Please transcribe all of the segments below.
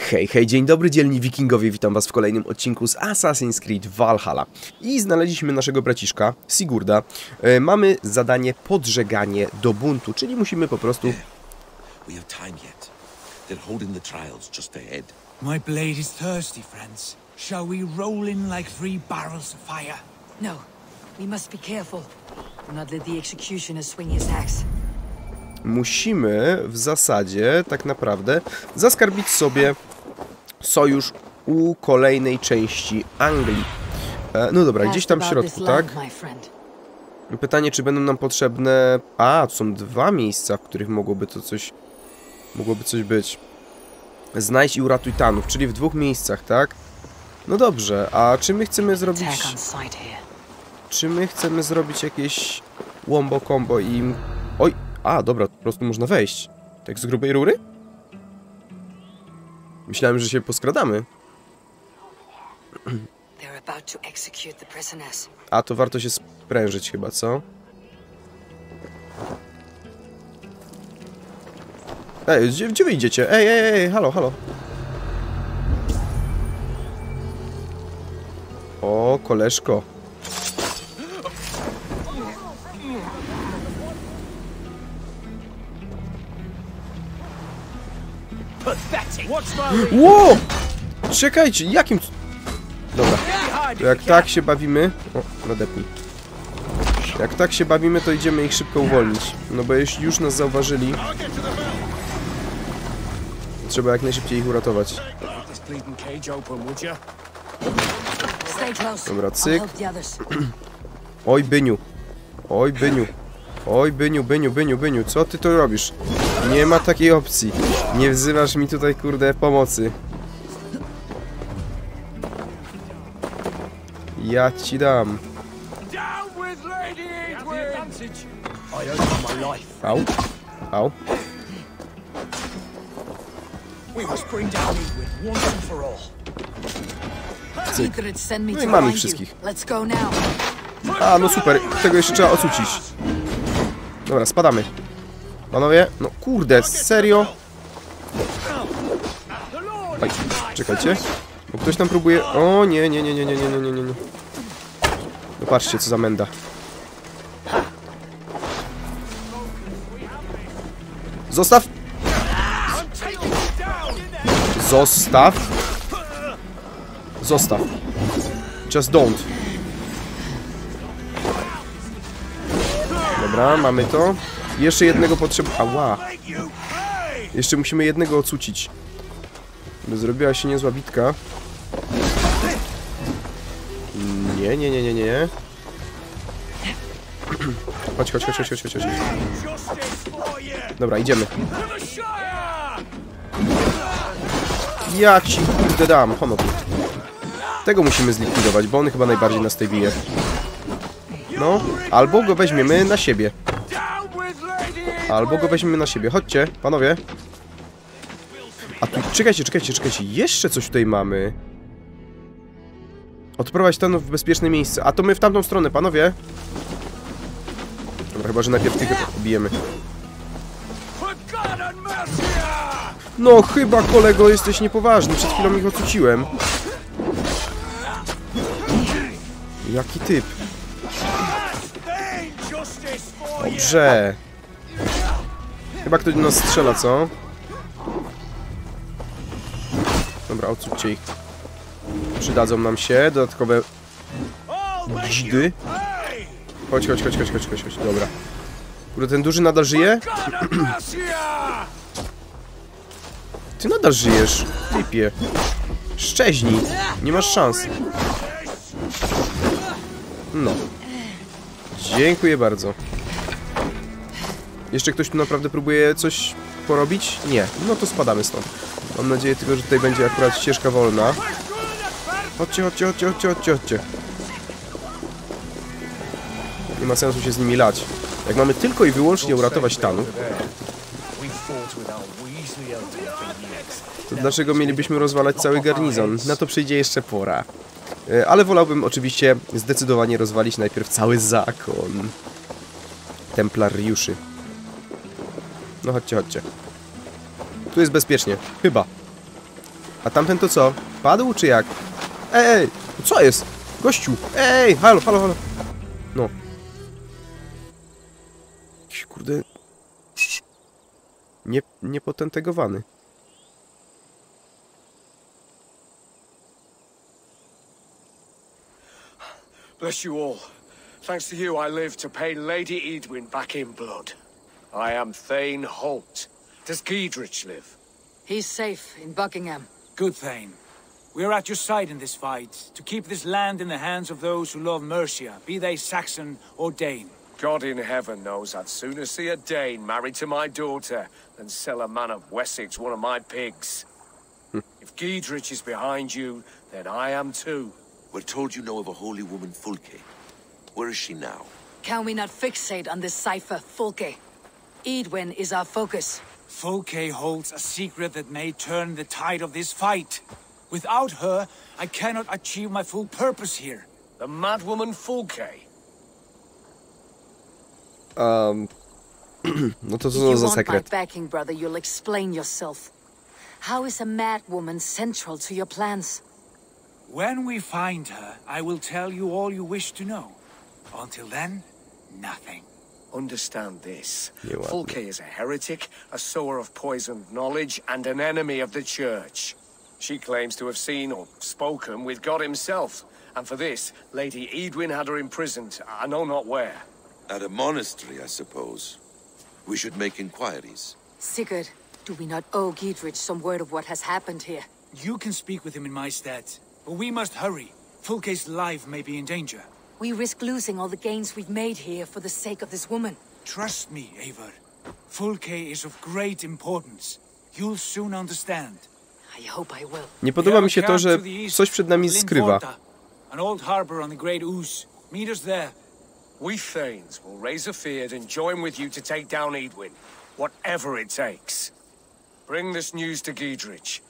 Hej, hej, dzień dobry dzielni wikingowie, witam was w kolejnym odcinku z Assassin's Creed Valhalla. I znaleźliśmy naszego braciszka, Sigurda. E, mamy zadanie podżeganie do buntu, czyli musimy po prostu... We have time yet. They're holding the trials just ahead. My blade is thirsty, friends. Shall we roll in like three barrels of fire? No, we must be careful. Do not let the executioner swing his axe. Musimy w zasadzie, tak naprawdę, zaskarbić sobie sojusz u kolejnej części Anglii. E, no dobra, gdzieś tam w środku, tak? Pytanie, czy będą nam potrzebne... A, to są dwa miejsca, w których mogłoby to coś... Mogłoby coś być. Znajdź i uratuj Tanów, czyli w dwóch miejscach, tak? No dobrze, a czy my chcemy zrobić... Czy my chcemy zrobić jakieś wombo combo i... Oj, a dobra, po prostu można wejść. Tak z grubej rury? Myślałem, że się poskradamy. A, to warto się sprężyć chyba, co? Ej, gdzie, gdzie wy idziecie? Ej, ej, ej, halo, halo. O, koleżko. Ło! Czekajcie, jakim... Dobra, to jak tak się bawimy... O, nadepnij. Jak tak się bawimy, to idziemy ich szybko uwolnić. No bo jeśli już nas zauważyli... Trzeba jak najszybciej ich uratować. Dobra, cyk. Oj, Byniu. Oj, Byniu. Oj, Byniu, Byniu, Byniu, Byniu. Co ty tu robisz? Nie ma takiej opcji. Nie wzywasz mi tutaj, kurde, pomocy. Ja ci dam. Au. Au. Cyk. No i mamy wszystkich. A, no super. Tego jeszcze trzeba ocucić. Dobra, spadamy. Panowie, no kurde, serio? Oj, czekajcie. Bo ktoś tam próbuje... O, nie, nie, nie, nie, nie, nie, nie, nie, nie. No patrzcie, co za menda. Zostaw! Zostaw! Zostaw. Just don't. Dobra, mamy to. Jeszcze jednego potrzeba... Ała. Jeszcze musimy jednego ocucić. By zrobiła się niezła bitka. Nie, nie, nie, nie, nie. Chodź, chodź, chodź, chodź, chodź, chodź. Dobra, idziemy. Ja ci kurde dam, honor. Tego musimy zlikwidować, bo on chyba najbardziej nas tutaj bije. No, albo go weźmiemy na siebie. Albo go weźmiemy na siebie. Chodźcie, panowie. Czekajcie, czekajcie, czekajcie. Jeszcze coś tutaj mamy. Odprowadź ten w bezpieczne miejsce. A to my w tamtą stronę, panowie. Dobra, chyba, że najpierw tych bijemy. No, chyba, kolego, jesteś niepoważny. Przed chwilą ich ocuciłem. Jaki typ. Dobrze. Chyba ktoś do nas strzela, co? Dobra, odsućcie ich. Przydadzą nam się dodatkowe pay! Chodź, chodź, chodź, chodź, chodź, chodź, chodź. Dobra. Kurde, ten duży nadal żyje? Ty nadal żyjesz, typie. Szczeźnij. Nie masz szans. No. Dziękuję bardzo. Jeszcze ktoś tu naprawdę próbuje coś porobić? Nie. No to spadamy stąd. Mam nadzieję tylko, że tutaj będzie akurat ścieżka wolna. Chodźcie, chodźcie, chodźcie, chodźcie, chodźcie, chodźcie. Nie ma sensu się z nimi lać. Jak mamy tylko i wyłącznie uratować years. to dlaczego mielibyśmy rozwalać cały garnizon? Na to przyjdzie jeszcze pora. E, Ale wolałbym oczywiście zdecydowanie rozwalić najpierw cały zakon. Templariuszy. No chodźcie, chodźcie. Tu jest bezpiecznie. Chyba. A tamten to co? Padł czy jak? Ej, ej, co jest? Gościu, ej, halo, halo, halo. No. Jakiś kurde... Nie, niepotentegowany. Bless you all. Thanks to you, I live to pay Lady Edwin back in blood. I am Thane Holt. Does Giedrich live? He's safe in Buckingham. Good thing. We are at your side in this fight, to keep this land in the hands of those who love Mercia, be they Saxon or Dane. God in heaven knows I'd sooner see a Dane married to my daughter than sell a man of Wessex one of my pigs. if Giedrich is behind you, then I am too. We're told you know of a holy woman, Fulke. Where is she now? Can we not fixate on this cipher, Fulke? Edwin is our focus. Folke holds a secret that may turn the tide of this fight. Without her, I cannot achieve my full purpose here. The madwoman Fulke. Um, no to If co you za want my sekret? backing, brother, you'll explain yourself. How is a madwoman central to your plans? When we find her, I will tell you all you wish to know. Until then, nothing. Understand this. Fulke is a heretic, a sower of poisoned knowledge, and an enemy of the Church. She claims to have seen or spoken with God himself, and for this, Lady Edwin had her imprisoned, I know not where. At a monastery, I suppose. We should make inquiries. Sigurd, do we not owe Giedrich some word of what has happened here? You can speak with him in my stead, but we must hurry. Fulke's life may be in danger. We risk losing all the gains we've made here for the sake of this woman. Trust me, Eivor. Fulke is of great importance. You'll soon understand. I hope I will. Nie podoba mi się to, że coś przed nami skrywa. An old harbor on the Great Ouse. Meet us there. We Thanes will raise a feard and join with you to take down Edwin, whatever it takes. Bring this news to Giedrich,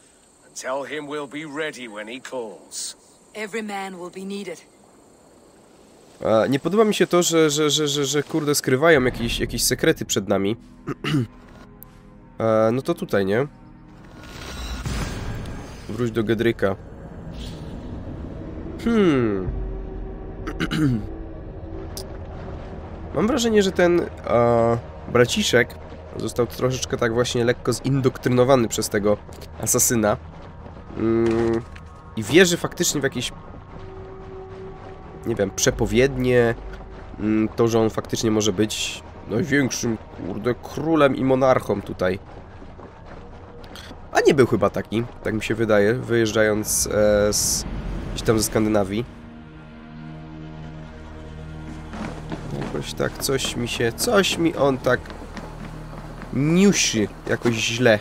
and tell him we'll be ready when he calls. Every man will be needed. Nie podoba mi się to, że, że, że, że, że kurde skrywają jakieś, jakieś sekrety przed nami. no to tutaj, nie? Wróć do Gedryka. Hmm. Mam wrażenie, że ten e, braciszek został troszeczkę tak właśnie lekko zindoktrynowany przez tego asasyna. Mm, I wierzy faktycznie w jakieś nie wiem, przepowiednie, mm, to, że on faktycznie może być największym, kurde, królem i monarchą tutaj. A nie był chyba taki, tak mi się wydaje, wyjeżdżając e, z, gdzieś tam ze Skandynawii. Jakoś tak, coś mi się, coś mi on tak niusi jakoś źle.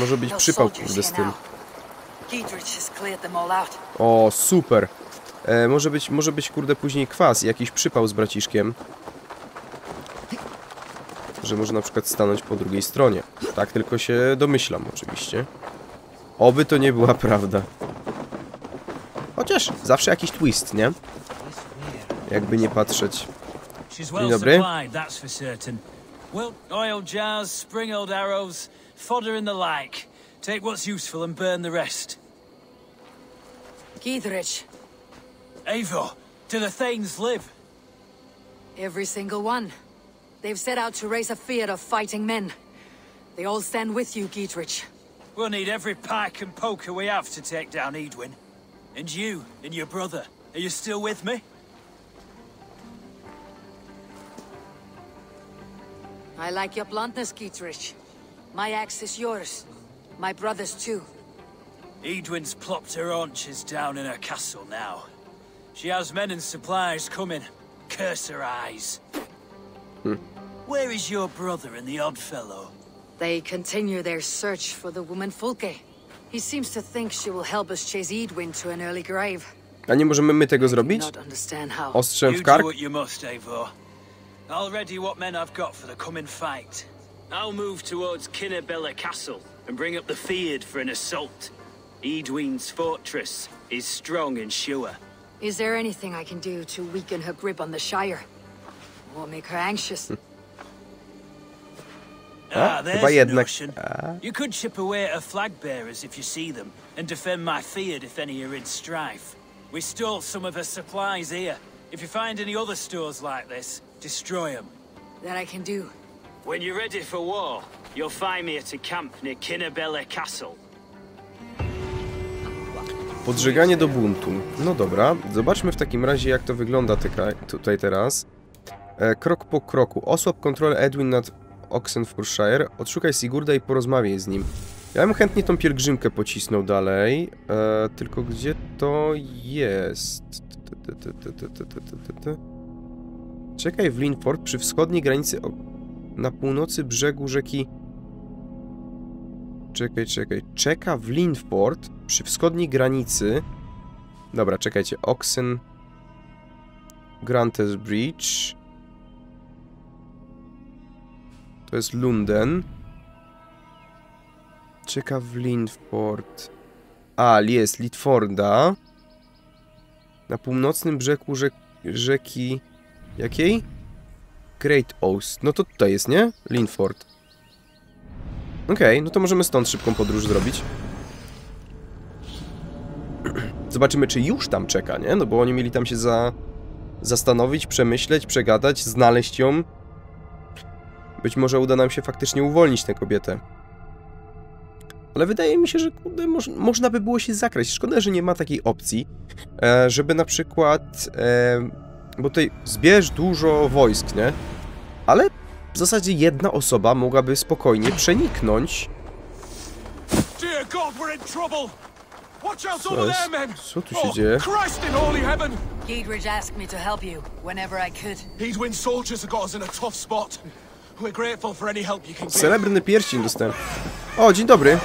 Może być No przypał, kurde, z tym. O, super. E, może być, może być, kurde, później kwas i jakiś przypał z braciszkiem. Że może na przykład stanąć po drugiej stronie. Tak tylko się domyślam, oczywiście. Oby to nie była prawda. Chociaż zawsze jakiś twist, nie? Jakby nie patrzeć. Dzień dobry. Well, oil jars, arrows, fodder and the like. Take what's useful and burn the rest. Giedrich, Eivor, do the Thanes live? every single one. They've set out to raise a fear of fighting men. They all stand with you, Giedrich. We'll need every pike and poker we have to take down Edwin. And you, and your brother, are you still with me? I like your bluntness, Giedrich. My axe is yours. My brother's too. Edwin's plopped her haunches down in her castle now. She has men and supplies coming. Curse her eyes. Hmm. Where is your brother and the odd fellow? They continue their search for the woman Fulke. He seems to think she will help us chase Edwin to an early grave. A nie możemy my tego zrobić? Not understand how. Ostrzem You w do kark? what you must, Eivor. I'll ready what men I've got for the coming fight. I'll move towards Kinnabella Castle and bring up the feared for an assault. Edwin's fortress is strong and sure. Is there anything I can do to weaken her grip on the Shire? Or make her anxious? Ah, chyba there's jednak. notion. You could chip away at flag bearers if you see them, and defend my field if any are in strife. We stole some of her supplies here. If you find any other stores like this, destroy them. That I can do. When you're ready for war, you'll find me at a camp near Kinnabella Castle. Podżeganie do buntu. No dobra, zobaczmy w takim razie jak to wygląda tutaj teraz. E, krok po kroku. Osłab kontrolę Edwin nad Oxenfordshire. Odszukaj Sigurda i porozmawiaj z nim. Ja bym chętnie tą pielgrzymkę pocisnął dalej. E, tylko gdzie to jest? Czekaj w Linford przy wschodniej granicy na północy brzegu rzeki Czekaj, czekaj. Czeka w Linford przy wschodniej granicy. Dobra, czekajcie. Oxen. Grantes Bridge. To jest Lunden. Czeka w Linford. A, jest Litforda. Na północnym brzegu rzek rzeki... Jakiej? Great Oast. No to tutaj jest, nie? Linford. Okej, no to możemy stąd szybką podróż zrobić. Zobaczymy, czy już tam czeka, nie? No bo oni mieli tam się za... zastanowić, przemyśleć, przegadać, znaleźć ją. Być może uda nam się faktycznie uwolnić tę kobietę. Ale wydaje mi się, że kurde, moż, można by było się zakraść. Szkoda, że nie ma takiej opcji, e, żeby na przykład... E, bo tutaj zbierz dużo wojsk, nie? Ale w zasadzie jedna osoba mogłaby spokojnie przeniknąć. Co jest? Co tu się oh, dzieje? Geedridge asked me to help you whenever I could. Soldiers have got us in a tough spot. We're grateful for any help you can give. Srebrny pierścień dostałem. O, dzień dobry.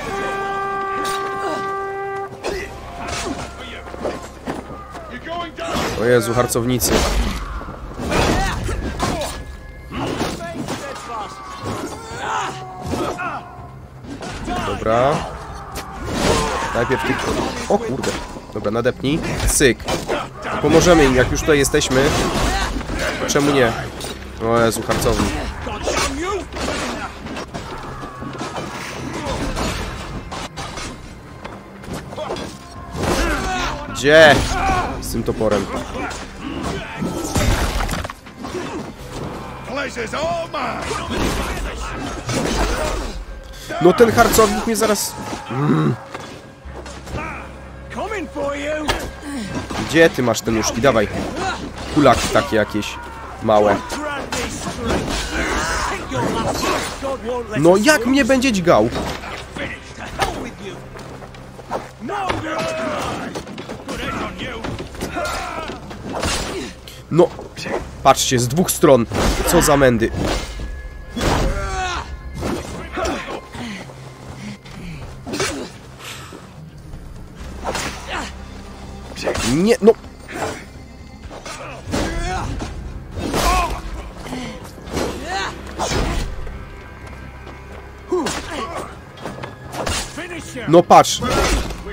O Jezu, harcownicy. Najpierw ty... O kurde. Dobra, nadepnij. Syk. Pomożemy im, jak już tutaj jesteśmy. Czemu nie? O Jezu, harcowni. Gdzie? Z tym toporem. No ten harcownik mnie zaraz... You! Gdzie ty masz te nóżki? Dawaj. Kulaki takie jakieś. Małe. No jak mnie będzie dźgał? No, patrzcie, z dwóch stron. Co za mędy. Nie, no. No patrz.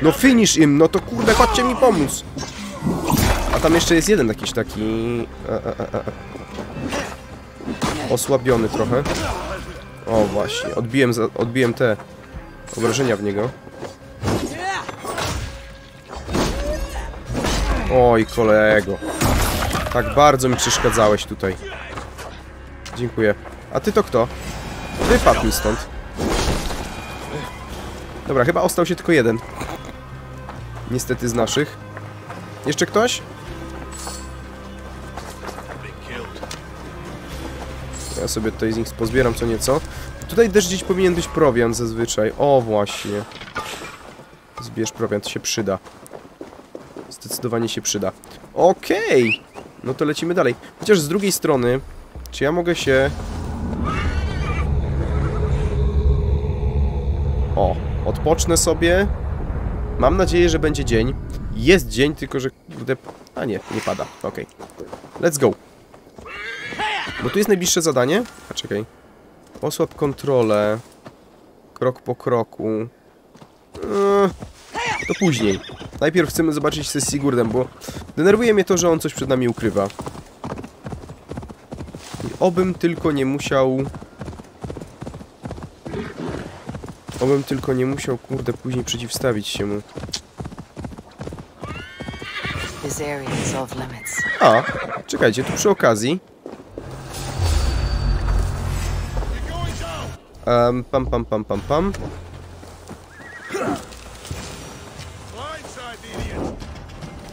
No finish im, no to kurde, chodźcie mi pomóc. A tam jeszcze jest jeden jakiś taki... E, e, e. Osłabiony trochę. O właśnie, odbiłem, za, odbiłem te obrażenia w niego. Oj, kolego. Tak bardzo mi przeszkadzałeś tutaj. Dziękuję. A ty to kto? Wypadł mi stąd. Dobra, chyba ostał się tylko jeden. Niestety z naszych. Jeszcze ktoś? Ja sobie tutaj z nich pozbieram co nieco. Tutaj też gdzieś powinien być prowiant zazwyczaj. O, właśnie. Zbierz prowiant, się przyda. Zdecydowanie się przyda. Okej! No to lecimy dalej. Chociaż z drugiej strony, czy ja mogę się... O, odpocznę sobie. Mam nadzieję, że będzie dzień. Jest dzień, tylko że... A nie, nie pada. Okej. Let's go. Bo tu jest najbliższe zadanie. A czekaj. Osłab kontrolę. Krok po kroku. Eee, to później. Najpierw chcemy zobaczyć się z Sigurdem, bo denerwuje mnie to, że on coś przed nami ukrywa. I obym tylko nie musiał Obym tylko nie musiał, kurde, później przeciwstawić się mu. A, czekajcie, tu przy okazji. Um, pam, pam, pam, pam, pam.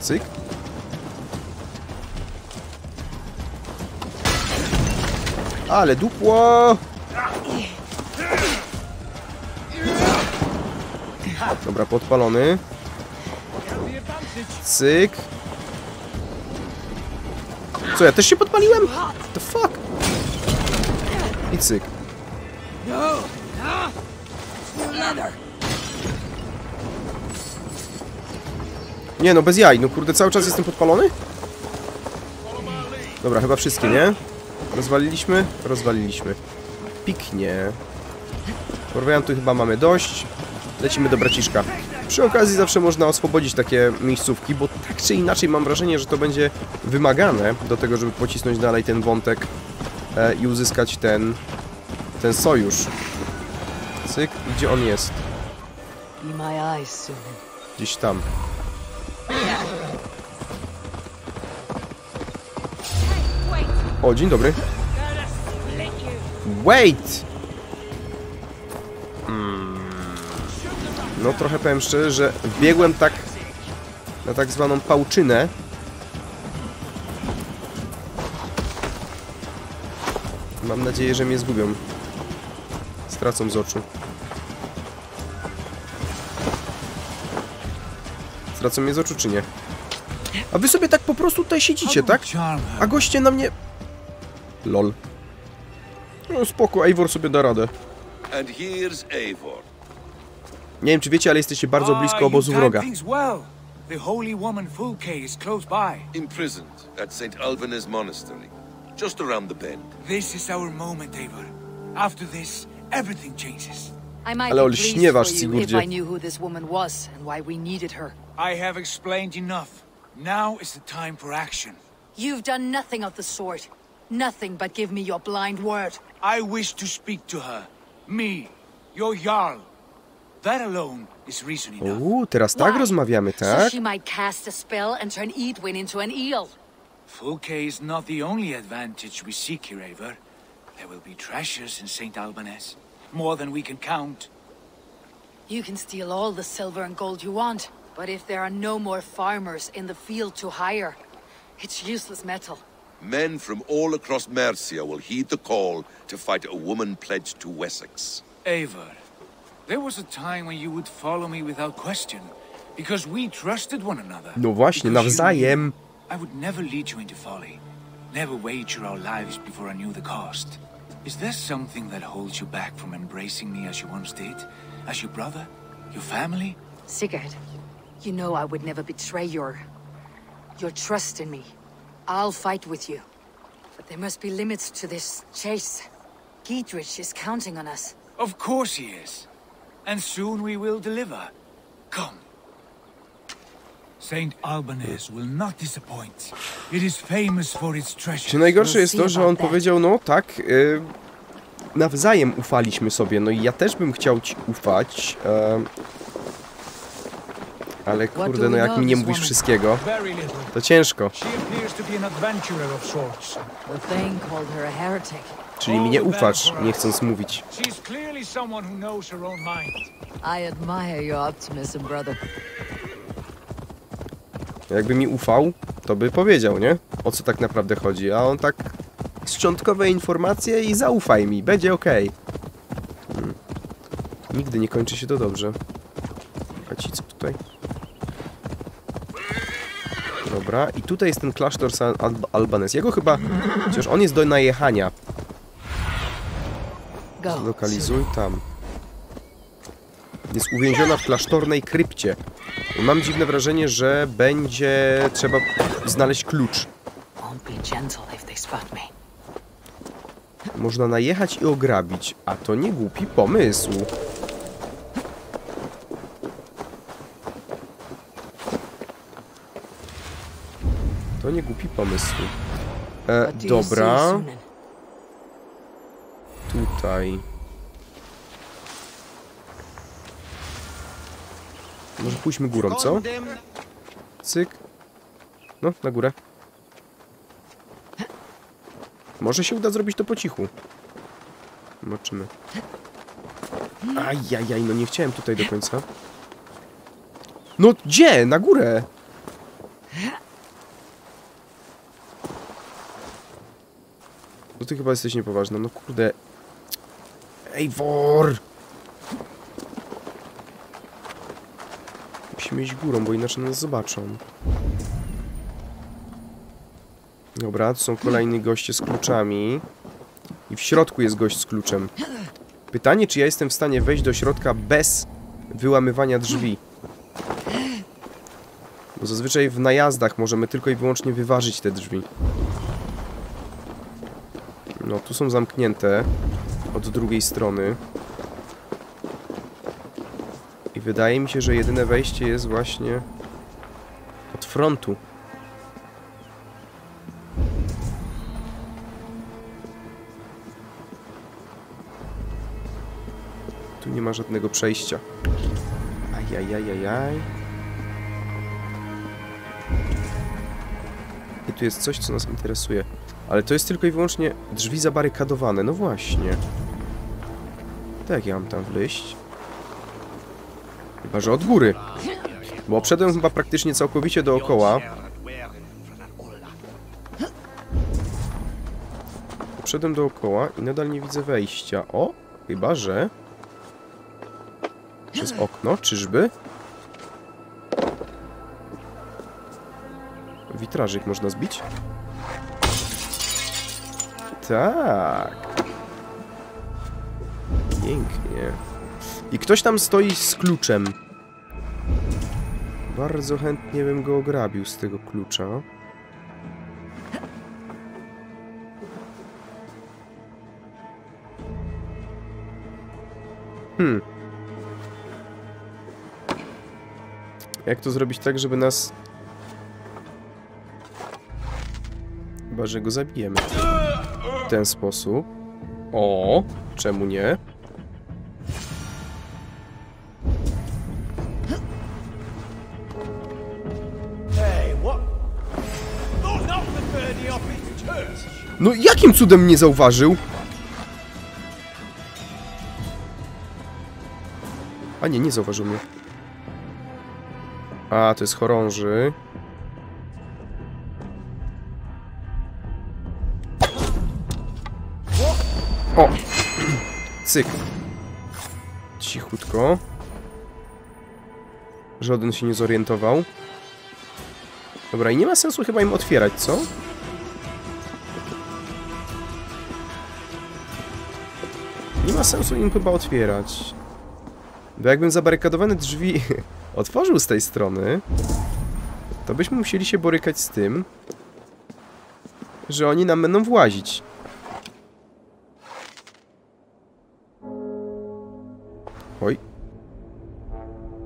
Cyk. Ale dupło! Dobra, podpalony. Cyk. Co, ja też się podpaliłem? The fuck? I cyk. Nie no, bez jaj, no kurde, cały czas jestem podpalony? Dobra, chyba wszystkie, nie? Rozwaliliśmy? Rozwaliliśmy. Piknie. Prowiantu chyba mamy dość. Lecimy do braciszka. Przy okazji zawsze można oswobodzić takie miejscówki, bo tak czy inaczej mam wrażenie, że to będzie wymagane do tego, żeby pocisnąć dalej ten wątek e, i uzyskać ten, ten sojusz. Cyk, gdzie on jest? Gdzieś tam. O, dzień dobry. Wait! Mm. No trochę powiem szczerze, że wbiegłem tak na tak zwaną pałczynę. Mam nadzieję, że mnie zgubią. Stracą z oczu. Stracą mnie z oczu, czy nie? A wy sobie tak po prostu tutaj siedzicie, tak? A goście na mnie... Lol. No spoko, Eivor sobie da radę. And here's Eivor. Nie wiem, czy wiecie, ale jesteście bardzo Ah, blisko obozu wroga. things well. The holy woman Fulke is close by. Imprisoned at St. Alban's Monastery. Just around the bend. This is our moment, Eivor. After this, everything changes. I might Ale be pleased for you if. I knew who this woman was and why we needed her. I have explained enough. Now is the time for action. You've done nothing of the sort. Nothing but give me your blind word. I wish to speak to her. Me, your Jarl. That alone is reason enough. Uuu, teraz tak Why? rozmawiamy, So she might cast a spell and turn Edwin into an eel. Fulke is not the only advantage we seek here, Eivor. There will be treasures in St. Albanese. More than we can count. You can steal all the silver and gold you want, but if there are no more farmers in the field to hire, it's useless metal. Men from all across Mercia will heed the call to fight a woman pledged to Wessex. Eivor, there was a time when you would follow me without question, because we trusted one another. No właśnie, nawzajem. I would never lead you into folly, never wager our lives before I knew the cost. Is there something that holds you back from embracing me as you once did? As your brother? Your family? Sigurd, you know I would never betray your... your trust in me. I'll fight with you. But there must be limits to this chase. Giedrich is counting on us. Of course he is. And soon we will deliver. Come. Saint Albanese will not disappoint. It is famous for its treasures. Czy najgorsze We'll jest see to, że on about that. powiedział, no tak, y, nawzajem ufaliśmy sobie, no i ja też bym chciał ci ufać, em, ale kurde, no jak mi nie mówisz wszystkiego, to ciężko, czyli mi nie ufasz, nie chcąc mówić. Jakby mi ufał, to by powiedział, nie? O co tak naprawdę chodzi, a on tak szczątkowe informacje i zaufaj mi, będzie okej. Hmm. Nigdy nie kończy się to dobrze. A ci co tutaj? Dobra, i tutaj jest ten klasztor San Alb Albanes. Jego chyba, chociaż on jest do najechania. Lokalizuj tam. Jest uwięziona w klasztornej krypcie. I Mam dziwne wrażenie, że będzie trzeba znaleźć klucz. Można najechać i ograbić, a to nie głupi pomysł. To nie głupi pomysł. E, dobra, tutaj. Może pójdźmy górą, co? Cyk. No, na górę. Może się uda zrobić to po cichu. Zobaczymy. Ajajaj, no nie chciałem tutaj do końca. No gdzie? Na górę! No ty chyba jesteś niepoważna, no kurde. Ej, wor! Musimy iść górą, bo inaczej nas zobaczą. Dobra, tu są kolejni goście z kluczami. I w środku jest gość z kluczem. Pytanie, czy ja jestem w stanie wejść do środka bez wyłamywania drzwi. Bo zazwyczaj w najazdach możemy tylko i wyłącznie wyważyć te drzwi. No, tu są zamknięte od drugiej strony. I wydaje mi się, że jedyne wejście jest właśnie od frontu. Tu nie ma żadnego przejścia. Ajajajajaj. I tu jest coś, co nas interesuje. Ale to jest tylko i wyłącznie drzwi zabarykadowane. No właśnie. Tak, ja mam tam wleść. Chyba, że od góry. Bo obszedłem chyba praktycznie całkowicie dookoła. Obszedłem dookoła i nadal nie widzę wejścia. O, chyba, że... Przez okno, czyżby? Witrażyk można zbić? Tak. Pięknie. I ktoś tam stoi z kluczem. Bardzo chętnie bym go ograbił z tego klucza. Hmm. Jak to zrobić tak, żeby nas... Chyba, że go zabijemy. W ten sposób. O, czemu nie? No jakim cudem mnie zauważył? A nie, nie zauważył mnie. A, to jest chorąży. Cyk. Cichutko. Żaden się nie zorientował. Dobra, i nie ma sensu chyba im otwierać, co? Nie ma sensu im chyba otwierać. Bo jakbym zabarykadowane drzwi otworzył z tej strony, to byśmy musieli się borykać z tym, że oni nam będą włazić.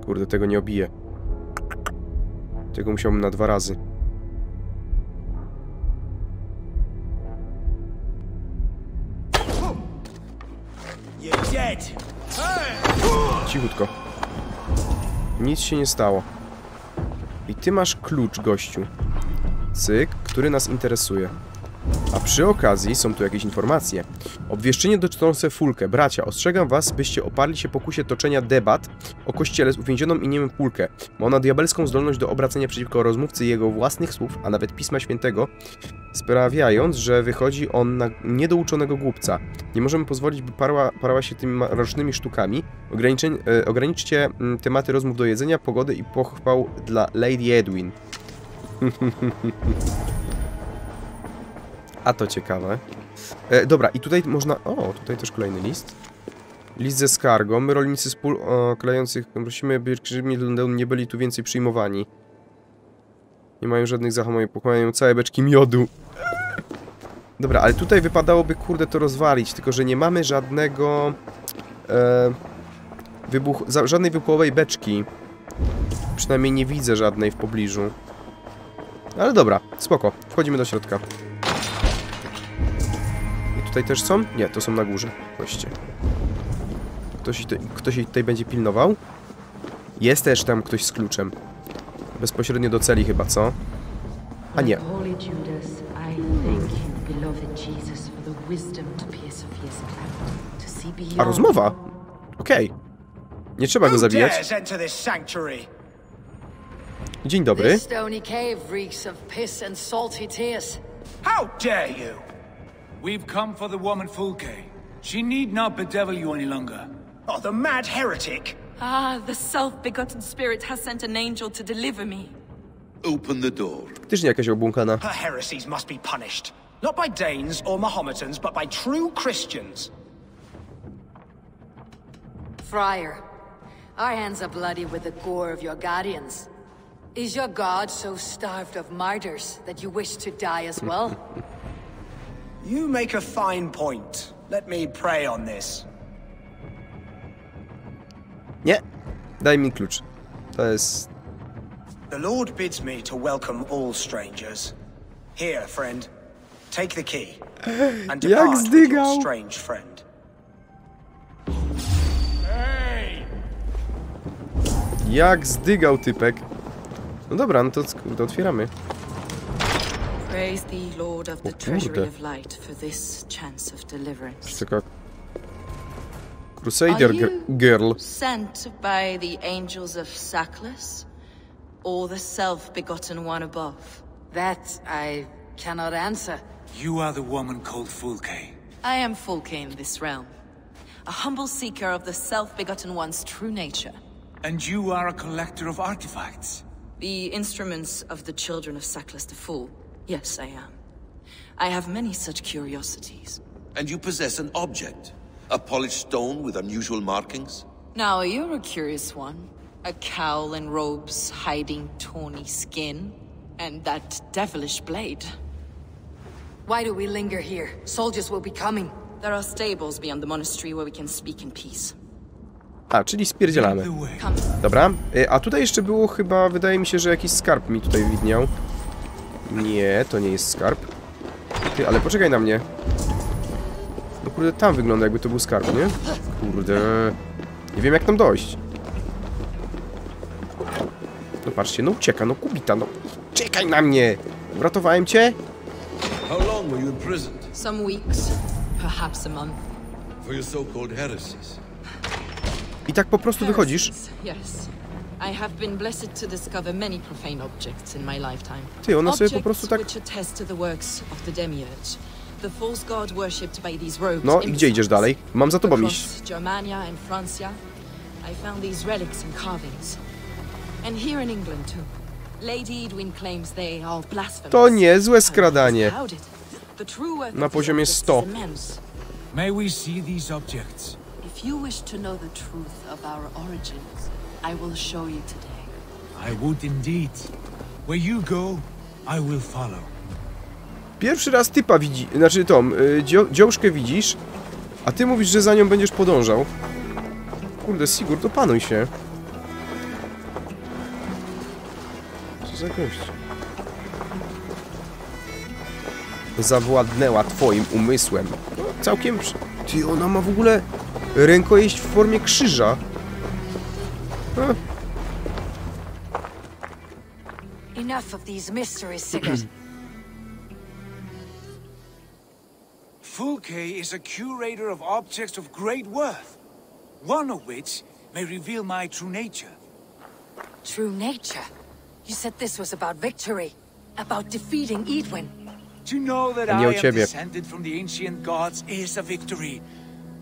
Kurde, tego nie obiję. Tego musiałbym na dwa razy. Cichutko. Nic się nie stało. I ty masz klucz, gościu. Cyk, który nas interesuje. A przy okazji są tu jakieś informacje. Obwieszczenie dotyczące Fulkę. Bracia, ostrzegam was, byście oparli się pokusie toczenia debat o kościele z uwięzioną i niemym Fulkę. Ma ona diabelską zdolność do obracania przeciwko rozmówcy jego własnych słów, a nawet Pisma Świętego, sprawiając, że wychodzi on na niedouczonego głupca. Nie możemy pozwolić, by parła, parła się tymi rocznymi sztukami. E, ograniczcie mm, tematy rozmów do jedzenia, pogody i pochwał dla Lady Edwin. A to ciekawe. E, dobra, i tutaj można... O, tutaj też kolejny list. List ze skargą. My, rolnicy z pól o, klejących, prosimy, by nie byli tu więcej przyjmowani. Nie mają żadnych zahamowań, pochłaniają całe beczki miodu. Dobra, ale tutaj wypadałoby, kurde, to rozwalić, tylko że nie mamy żadnego... E, wybuch... za, żadnej wybuchowej beczki. Przynajmniej nie widzę żadnej w pobliżu. Ale dobra, spoko. Wchodzimy do środka. Tutaj też są? Nie, to są na górze. Goście. Ktoś, ktoś jej tutaj będzie pilnował? Jest też tam ktoś z kluczem. Bezpośrednio do celi chyba, co? A nie. A rozmowa? Okej. Nie trzeba go zabijać. Dzień dobry. How dare you? We've come for the woman Fulke. She need not bedevil you any longer. Oh, the mad heretic! Ah, the self-begotten spirit has sent an angel to deliver me. Open the door. Faktycznie jakaś obłąkana. Her heresies must be punished. Not by Danes or Mahometans, but by true Christians. Friar, our hands are bloody with the gore of your guardians. Is your god so starved of martyrs that you wish to die as well? You make a fine point. Let me pray on this. Nie. Daj mi klucz. To jest... The Lord bids me to welcome all strangers. Here, friend. Take the key. And Jak depart with your zdygał. strange friend. Jak zdygał typek. No dobra, no to kurde, otwieramy. Praise thee, Lord of the treasury of light, for this chance of deliverance. Taka... Crusader Are gr- you- Girl. Sent by the angels of Sackless? Or the self-begotten one above? That I cannot answer. You are the woman called Fulke. I am Fulke in this realm. A humble seeker of the self-begotten one's true nature. And you are a collector of artifacts. The instruments of the children of Sackless the Fool. Yes, I am. I have many such curiosities. And you possess an object. A polished stone with unusual markings? Now, you're a curious one. A cowl and robes hiding tawny skin. And that devilish blade. Why do we linger here? Soldiers will be coming. There are stables beyond the monastery where we can speak in peace. A, czyli spierdzielamy. The Dobra. Y, A tutaj jeszcze było chyba, wydaje mi się, że jakiś skarb mi tutaj widniał. Nie, to nie jest skarb. Ty, ale poczekaj na mnie. No kurde, tam wygląda jakby to był skarb, nie? Kurde. Nie wiem jak tam dojść. No patrzcie, no ucieka, no kubita, no. Czekaj na mnie! Uratowałem cię? How long were you imprisoned? Some weeks, perhaps a month. For your so-called heresies? I tak po prostu wychodzisz. Yes. I have been blessed to discover many profane objects in my lifetime. Ty, ona sobie po Objects prostu tak... which attest to the works of the demiurge. The false god worshipped by these rogues. No i gdzie idziesz dalej? Mam za tobą iść. Germania and Francia, I found these relics and carvings. And here in England too. Lady Edwin claims they are blasphemous. To niezłe skradanie. Na poziomie objects is 100. immense. May we see these objects? If you wish to know the truth of our origins, I will show you today. I would indeed. Where you go, I will follow. Pierwszy raz typa widzi, znaczy tą, y, dzio, dziążkę widzisz, a ty mówisz, że za nią będziesz podążał. Kurde, Sigurd, opanuj się. Co za gość? Zawładnęła twoim umysłem. No, całkiem... Ty, ona ma w ogóle rękojeść w formie krzyża. A, Enough of these mysteries, Sigurd. Fulke is a curator of objects of great worth, one of which may reveal my true nature. True nature. You said this was about victory. About defeating Edwin. To know that I nie o am descended from the ancient gods is a victory.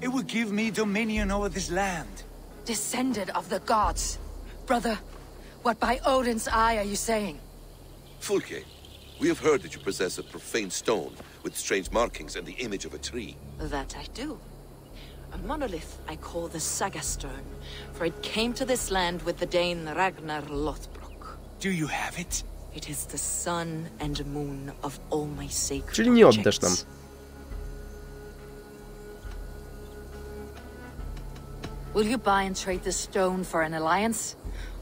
It will give me dominion over this land. Descended of the gods. Brother, what by Odin's eye are you saying? Fulke, we have heard that you possess a profane stone with strange markings and the image of a tree. That I do. A monolith I call the Saga Stone, for it came to this land with the Dane Ragnar Lothbrok. Do you have it? It is the sun and moon of all my sacred Czyli nie oddasz objects. nam. Will you buy and trade this stone for an alliance?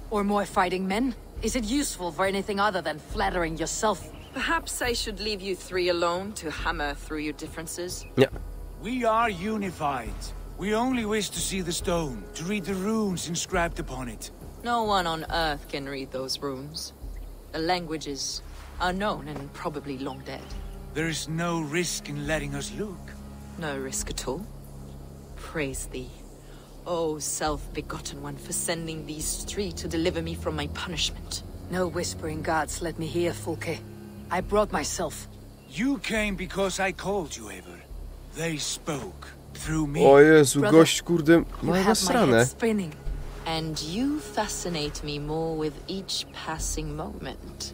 Or more fighting men? Is it useful for anything other than flattering yourself? Perhaps I should leave you three alone to hammer through your differences. nie. We are unified. We only wish to see the stone, to read the runes inscribed upon it. No one on Earth can read those runes. The language is unknown and probably long dead. There is no risk in letting us look. No risk at all. Praise thee, O self-begotten one, for sending these three to deliver me from my punishment. No whispering gods let me hear, Fulke. I brought myself. You came because I called you, Eivor. They spoke through me. O Jezu, Brother, gość, kurde, You ma have my nasrane. head spinning. And you fascinate me more with each passing moment.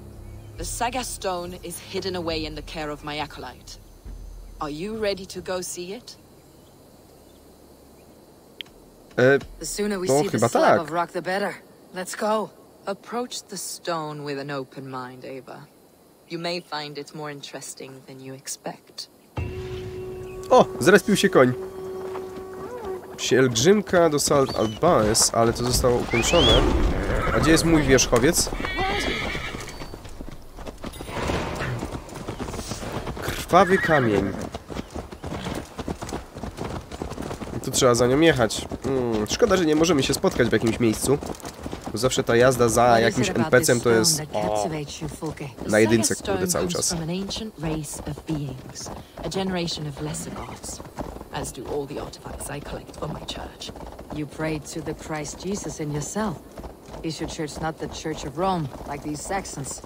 The Saga Stone is hidden away in the care of my acolyte. Are you ready to go see it? E, No, chyba tak. Let's go. Approach the stone with an open mind, Ava. You may find it more interesting than you expect. O, zrespił się koń. Pielgrzymka do Salt Albans, ale to zostało ukończone. A gdzie jest mój wierzchowiec? Krwawy kamień. Trzeba za nią jechać. Mm, szkoda, że nie możemy się spotkać w jakimś miejscu. Bo zawsze ta jazda za jakimś NPC-em to jest... Fulke? Na jedynce, kurde, cały czas. as do all the artifacts I collect for my church. You prayed to the Christ Jesus in yourself. Is your church not the Church of Rome, like these Saxons?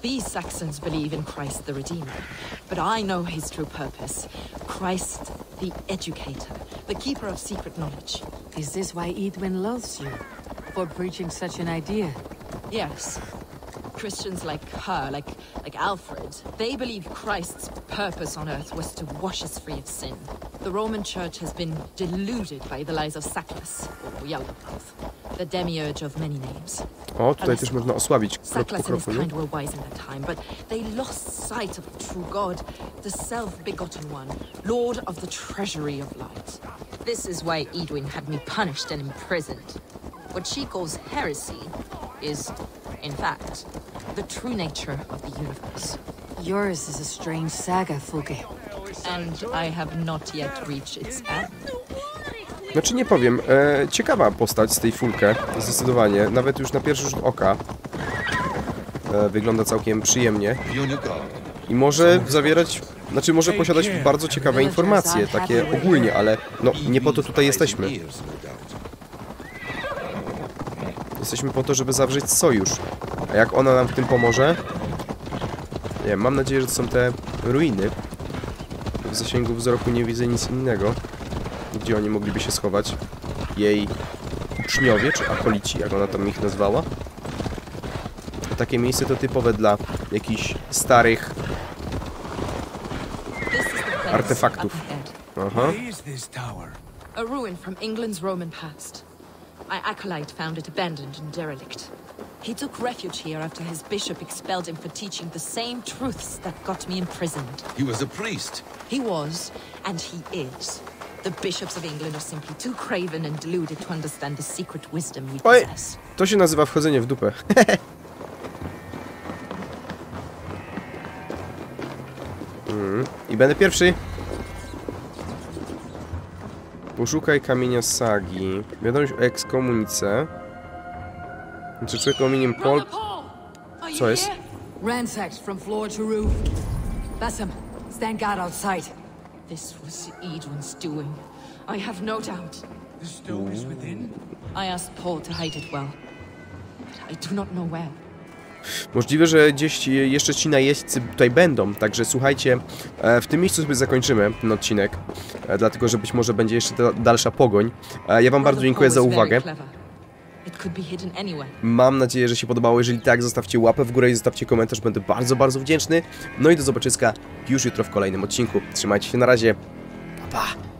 These Saxons believe in Christ the Redeemer, but I know his true purpose. Christ the Educator, the Keeper of Secret Knowledge. Is this why Edwin loathes you? For preaching such an idea? Yes. Christians like her, like like Alfred, they believe Christ's purpose on earth was to wash us free of sin. The Roman Church has been deluded by the lies of Sackless, or Yaldabaoth, the demiurge of many names. O, tutaj też można osłabić krok po Sackless and his kroku, nie? kind were wise in their time, but they lost sight of the true God, the self-begotten one, Lord of the treasury of light. This is why Edwin had me punished and imprisoned. What she calls heresy is, in fact, the true nature of the universe. Yours is a strange saga, Fulke. And I have not yet reached its end. Znaczy nie powiem, e, ciekawa postać z tej Fulkę, zdecydowanie, nawet już na pierwszy rzut oka. E, wygląda całkiem przyjemnie i może zawierać, znaczy może posiadać bardzo ciekawe informacje, takie ogólnie, ale no nie po to tutaj jesteśmy. Jesteśmy po to, żeby zawrzeć sojusz. A jak ona nam w tym pomoże? Nie mam nadzieję, że to są te ruiny. W zasięgu wzroku nie widzę nic innego gdzie oni mogliby się schować. Jej uczniowie, czy akolici, jak ona tam ich nazwała. Takie miejsce to typowe dla jakichś starych... Artefaktów. Aha. A ruin from England's Roman past. My acolyte found it abandoned and derelict. He took refuge here after his bishop expelled him for teaching the same truths that got me imprisoned. He was a priest. He was, and he is. The bishops of England are simply too craven and deluded to understand the secret wisdom we Oj. possess. To się nazywa wchodzenie w dupę. mm. I będę pierwszy. Poszukaj kamienia sagi. Wiadomość o ekskomunice. Czy człowiek o imieniem Paul... Co jest? Ransacked from floor to roof. Bassam, stand guard outside. This was Edwin's doing. I have no doubt. The stone is within. I asked Paul to hide it well, but I do not know where. Możliwe, że gdzieś jeszcze ci najeźdźcy tutaj będą, także słuchajcie, e, w tym miejscu sobie zakończymy ten odcinek, e, dlatego że być może będzie jeszcze da- dalsza pogoń. E, Ja wam bardzo dziękuję za uwagę. Mam nadzieję, że się podobało. Jeżeli tak, zostawcie łapę w górę i zostawcie komentarz, będę bardzo, bardzo wdzięczny. No i do zobaczyska już jutro w kolejnym odcinku. Trzymajcie się na razie. Pa, pa!